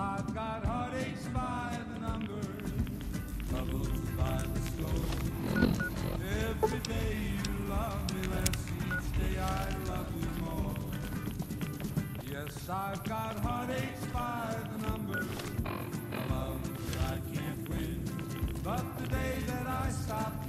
I've got heartaches by the number, troubles by the score. Every day you love me less, each day I love you more. Yes, I've got heartaches by the number, a love that I can't win. But the day that I stop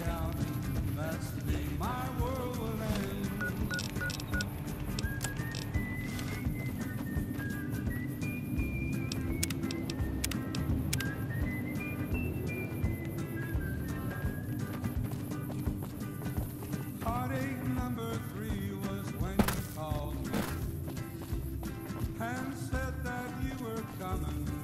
you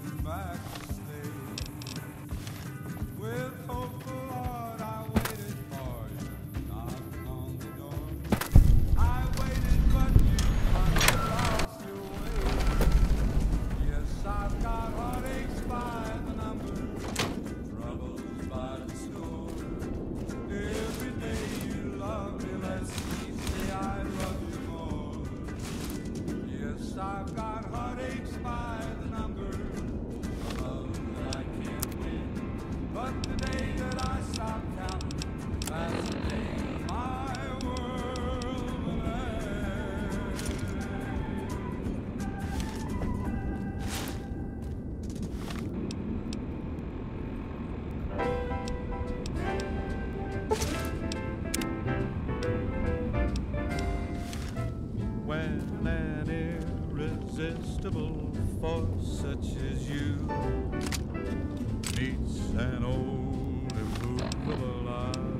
irresistible force such as you meets an old immovable object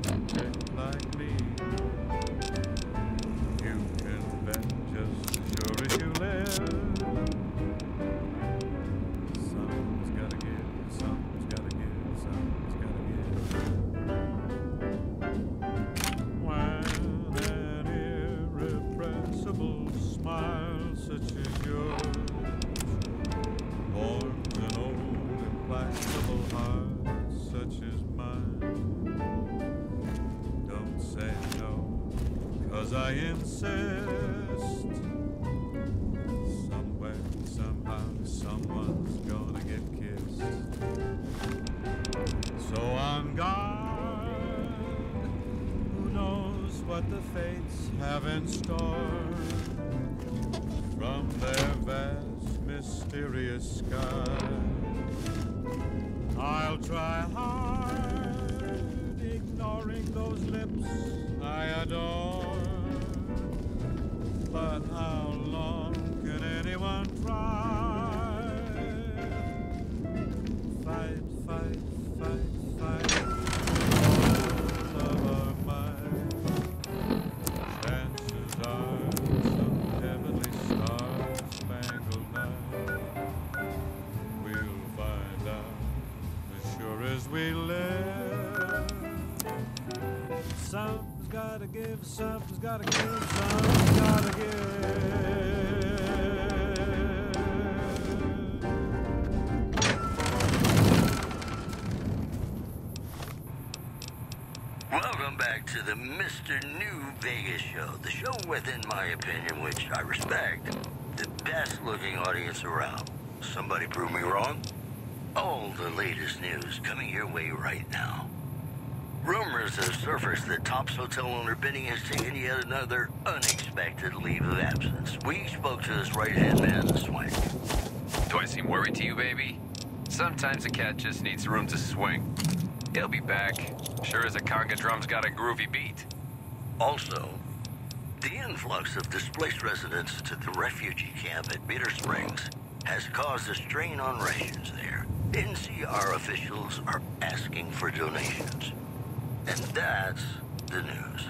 cause I insist. Somewhere, somehow, someone's gonna get kissed. So on guard, who knows what the fates have in store from their vast, mysterious sky. I'll try hard, ignoring those lips I adore. We live. Something's gotta give, something's gotta give, something's gotta give. Welcome back to the Mr. New Vegas show, the show with, in my opinion, which I respect, the best looking audience around. Somebody prove me wrong? All the latest news coming your way right now. Rumors have surfaced that Tops hotel owner Benny has taken yet another unexpected leave of absence. We spoke to his right-hand man, the Swank. Do I seem worried to you, baby? Sometimes a cat just needs room to swing. He'll be back. Sure as a conga drum's got a groovy beat. Also, the influx of displaced residents to the refugee camp at Bitter Springs has caused a strain on rations there. NCR officials are asking for donations. And that's the news.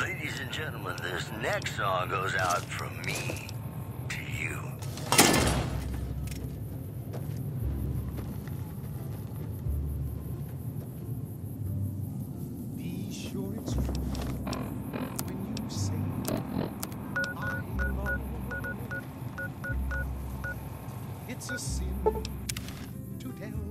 Ladies and gentlemen, this next song goes out from me to you. Be sure it's true when you say I. It's a sin tell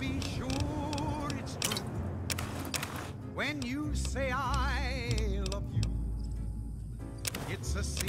be sure it's true when you say I love you. It's a sin